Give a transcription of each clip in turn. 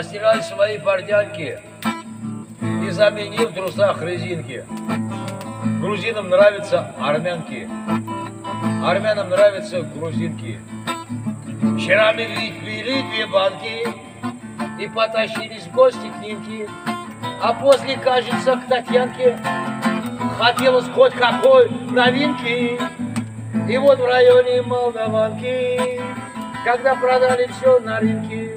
взял свои портянки и заменил в трусах резинки. Грузинам нравятся армянки, армянам нравятся грузинки. Вчера мы выпили две банки и потащились в гости к Нинке, а после, кажется, к Татьянке хотелось хоть какой новинки. И вот в районе Молдаванки, когда продали все на рынке,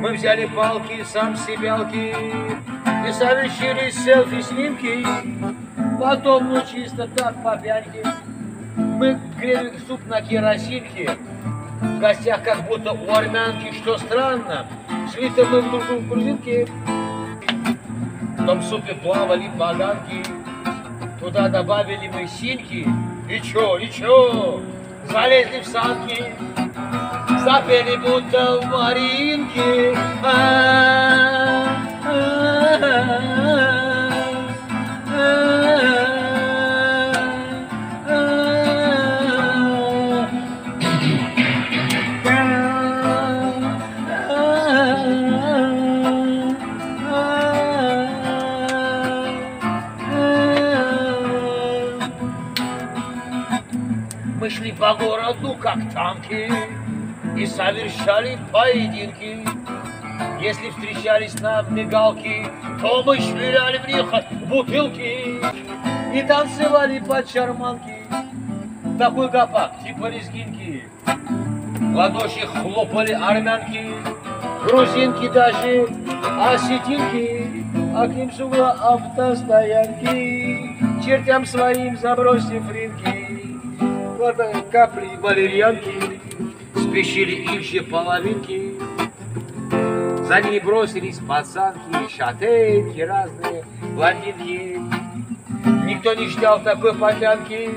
мы взяли палки, сам себялки и совершили селфи-снимки. Потом, ну чисто так по пьянке, мы грели суп на керосинке. В гостях как будто у армянки, что странно, шли-то мы в другую грузинке. В том супе плавали поганки, туда добавили мы синьки. И чё, и чё, залезли в санки, запели будто в Маринке. Мы шли по городу, как танки, и совершали поединки. Если встречались нам мигалки, то мы швыряли в них бутылки и танцевали под шарманки. Такой гопак, типа лезгинки. Ладоши хлопали армянки, грузинки даже, осетинки, а к ним угла автостоянки, чертям своим забросив хватая капли валерьянки, спешили же половинки. За ними бросились пацанки, шатенки разные, блондинки. Никто не ждал такой подлянки.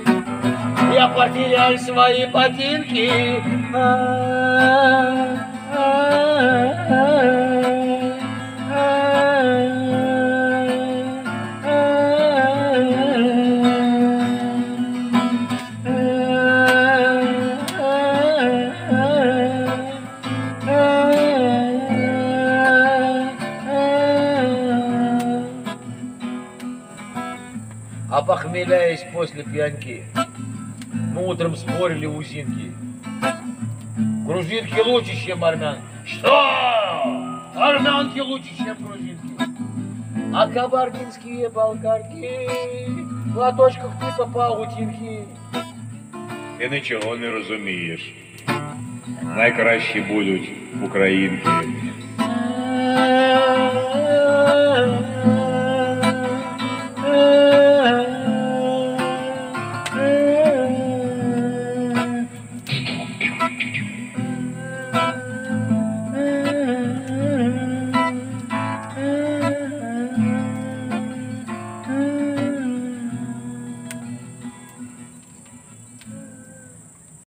Я потерял свои ботинки. А похмеляясь после пьянки, мы утром спорили у Зинки. Грузинки лучше, чем армян. Что? Армянки лучше, чем грузинки. А кабардинские болгарки в латочках типа паутинки. Ти нічого не розумієш. Найкращі будуть українки. А-а-а.